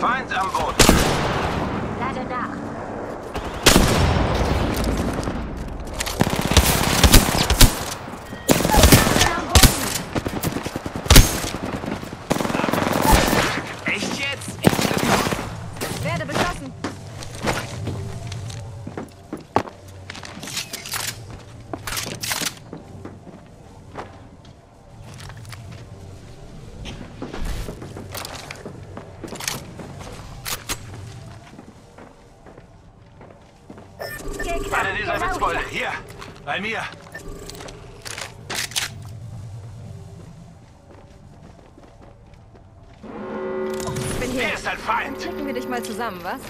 Feind am Eine dieser Witzbolde. hier. Bei mir. Ich bin Hier hier. ist ein Feind. Klicken wir dich mal zusammen, was?